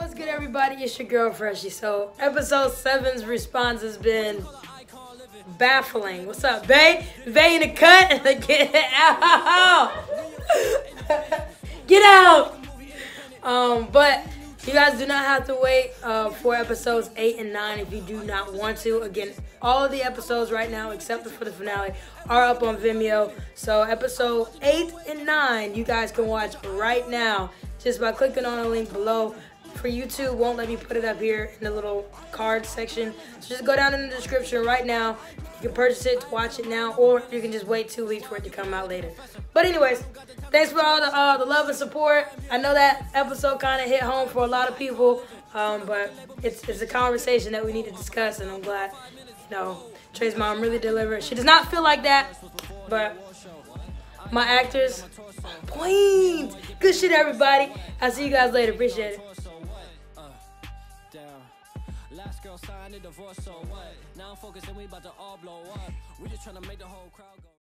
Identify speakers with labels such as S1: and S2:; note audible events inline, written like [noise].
S1: What's good, everybody? It's your girl Freshie. So, episode seven's response has been baffling. What's up, Bay? Bay in the cut. [laughs] Get out. Get out. Um, but you guys do not have to wait uh, for episodes eight and nine if you do not want to. Again, all of the episodes right now, except for the finale, are up on Vimeo. So, episode eight and nine, you guys can watch right now just by clicking on the link below for YouTube won't let me put it up here in the little card section. So just go down in the description right now. You can purchase it to watch it now, or you can just wait two weeks for it to come out later. But anyways, thanks for all the uh, the love and support. I know that episode kind of hit home for a lot of people, um, but it's it's a conversation that we need to discuss, and I'm glad you know Trey's mom really delivered. She does not feel like that, but my actors, point. Good shit, everybody. I'll see you guys later. Appreciate it. Last girl signed a divorce, so what? Now I'm focusing, we about to all blow up. We just trying to make the whole crowd go.